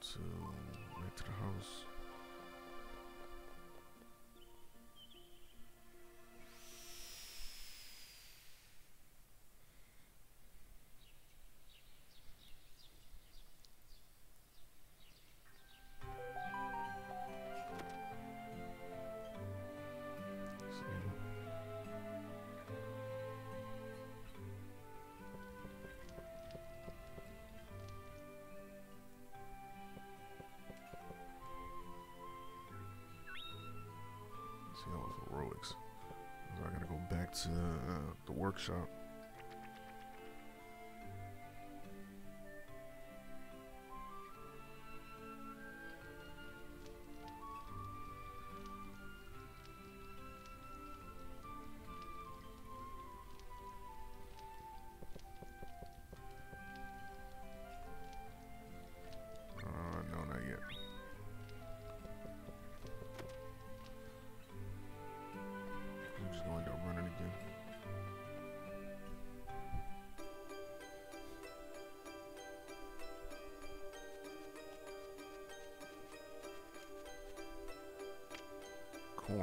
to back to the house. Workshop.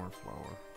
Cornflower.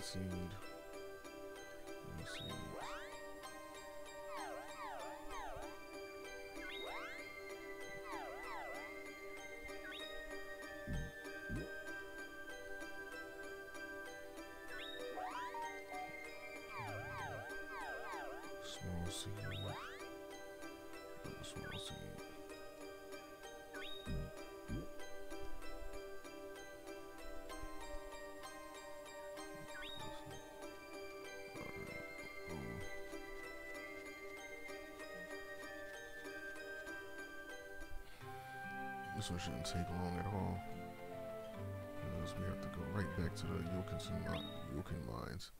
flat This one shouldn't take long at all. Because we have to go right back to the Yokinson li- Yokin lines.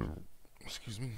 Excuse me.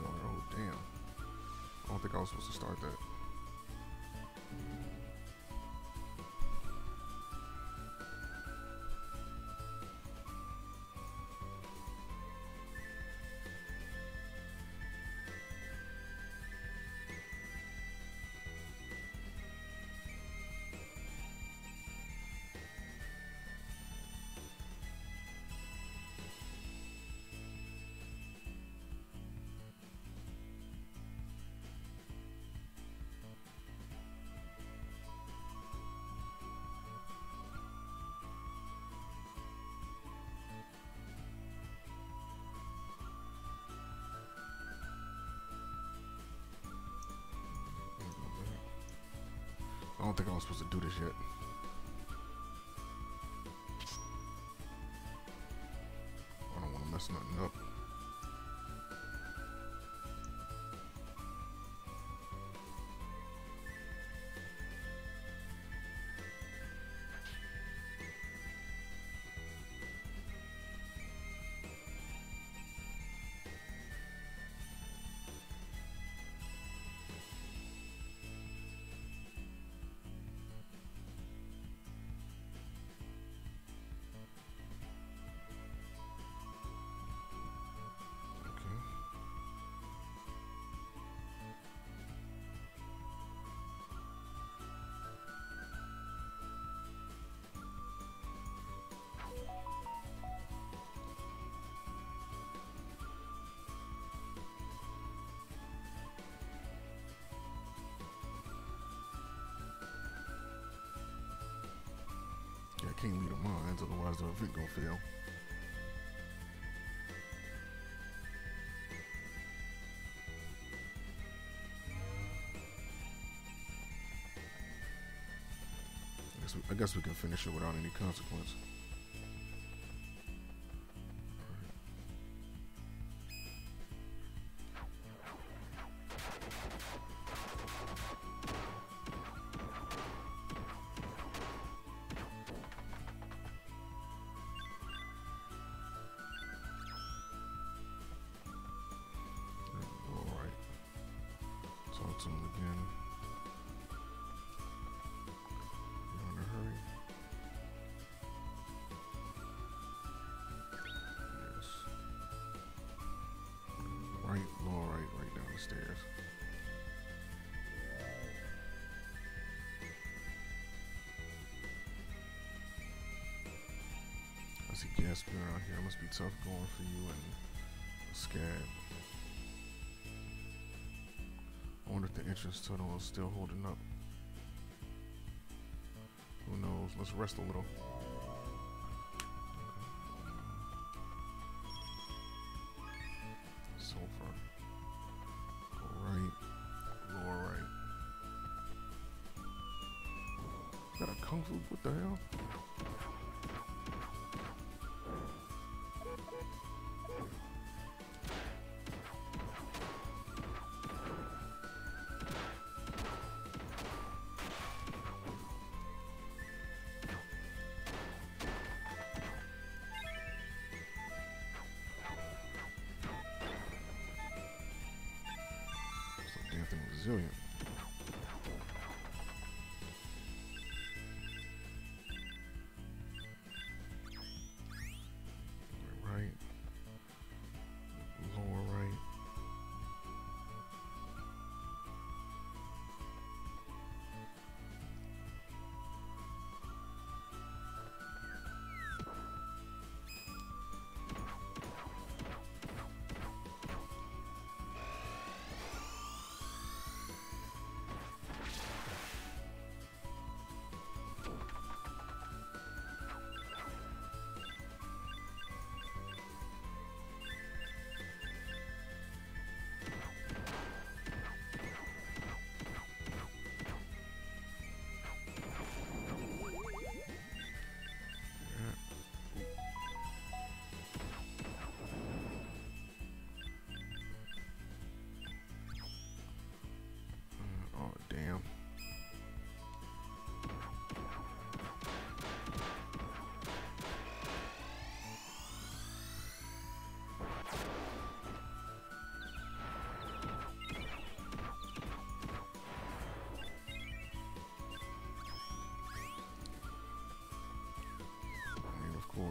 Oh, damn. I don't think I was supposed to start that. don't think I was supposed to do this yet. I don't want to mess nothing up. Can't lead the mines, otherwise the event gonna fail. I guess we can finish it without any consequence. I see Gaspier out here. It must be tough going for you and Scab. I wonder if the entrance tunnel is still holding up. Who knows? Let's rest a little. Resilient.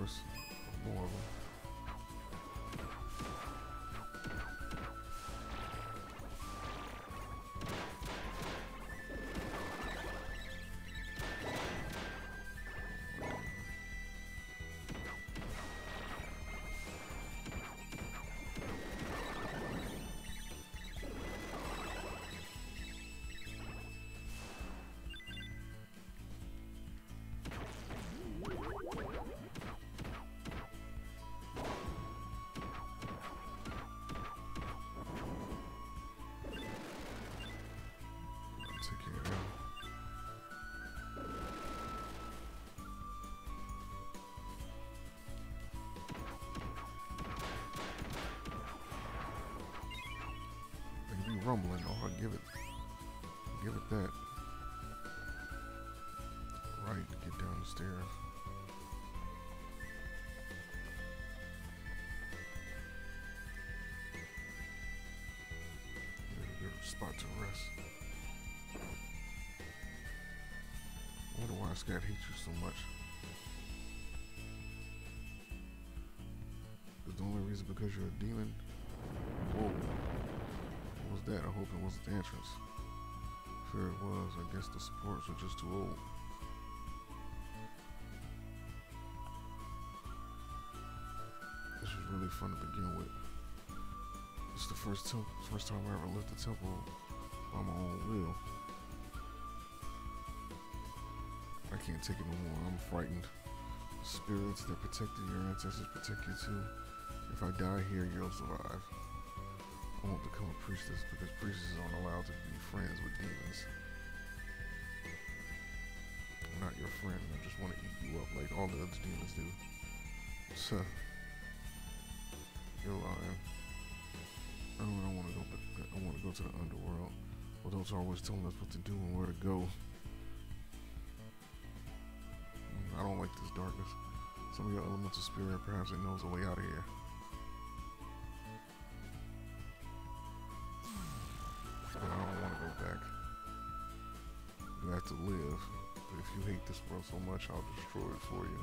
And rumbling. Oh, I'll give it, I'll give it that. Right, get down the stairs. Spot to rest. I wonder why Scat hates you so much. Is the only reason because you're a demon? Whoa. That? I hope it wasn't the entrance. Sure it was. I guess the supports were just too old. This was really fun to begin with. It's the first first time I ever left the temple by my own will. I can't take it no more. I'm frightened. Spirits that protected your ancestors protect you too. If I die here, you'll survive. I won't become a priestess because priestesses aren't allowed to be friends with demons. I'm not your friend. I just want to eat you up like all the other demons do. So, you're lying. I don't, want to go. Back, I want to go to the underworld. Adults are always telling us what to do and where to go. I don't like this darkness. Some of your elemental spirit perhaps it knows a way out of here. You hate this world so much, I'll destroy it for you.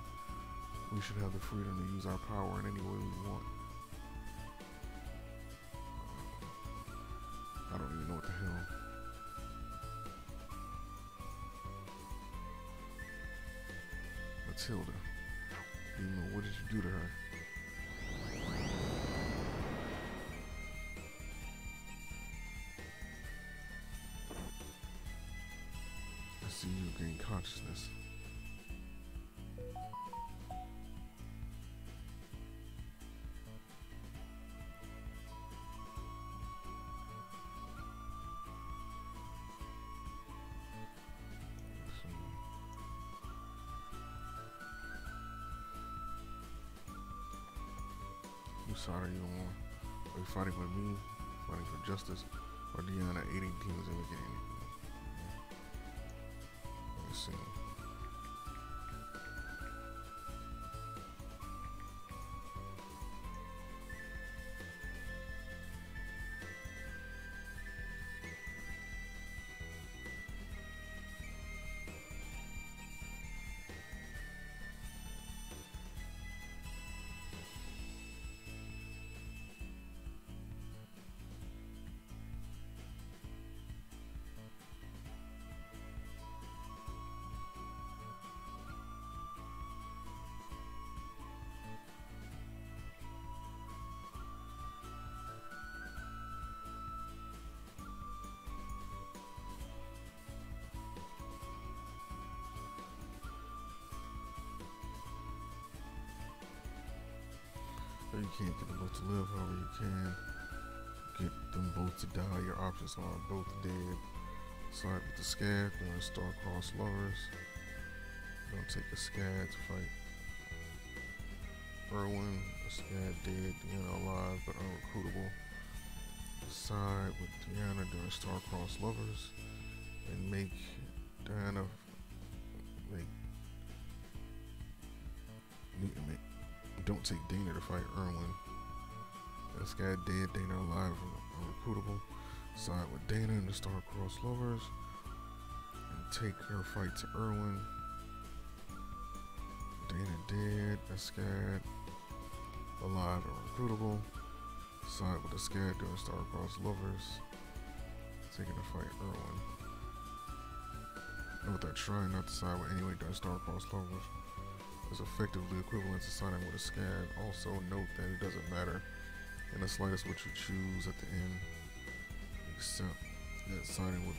We should have the freedom to use our power in any way we want. I don't even know what the hell. Matilda. Demon, what did you do to her? Consciousness. Side are you on? Are you fighting with me, fighting for justice, or Deanna aiding demons in the game? Or you can't get them both to live, however you can get them both to die. Your options are both dead. Side with the scab, doing star-crossed lovers. Don't take Escad to fight. Irwin, a scab dead, Deanna alive but unrecruitable. Side with Diana during star-crossed lovers. And make Diana make, make don't take Dana to fight Irwin. This guy dead, Dana alive, unrecruitable. Side with Dana and the Star-Crossed Lovers. And take her fight to Irwin. Dana dead, Escad alive and recruitable. Side with the Scad doing Star-Crossed Lovers. Taking the fight Irwin. Note that trying not to side with anyway during Star-Crossed Lovers is effectively equivalent to signing with Escad. Also note that it doesn't matter. In the slightest what you choose at the end, except that signing with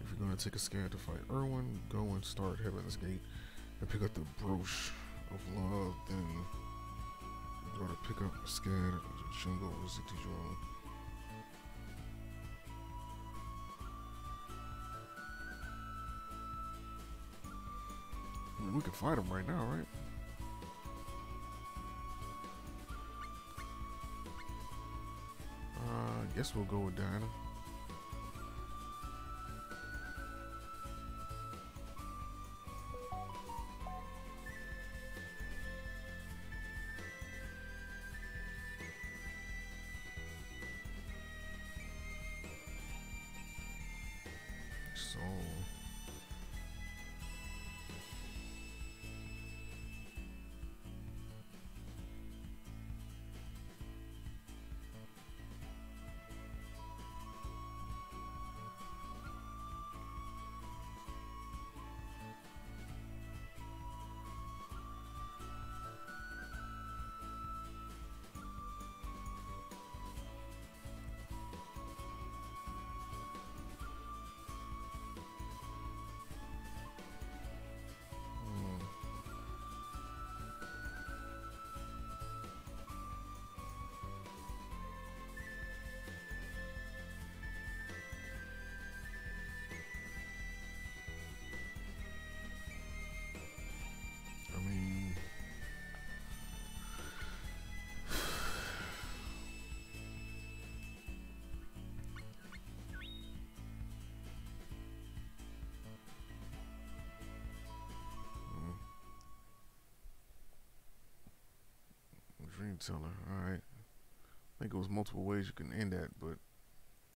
If you're gonna take Escad to fight Irwin, go and start Heaven's Gate and pick up the brooch of love, then gotta pick up Escad at Jungle City we can fight them right now, right? Uh, I guess we'll go with Dinah. Dream teller. All right. I think it was multiple ways you can end that, but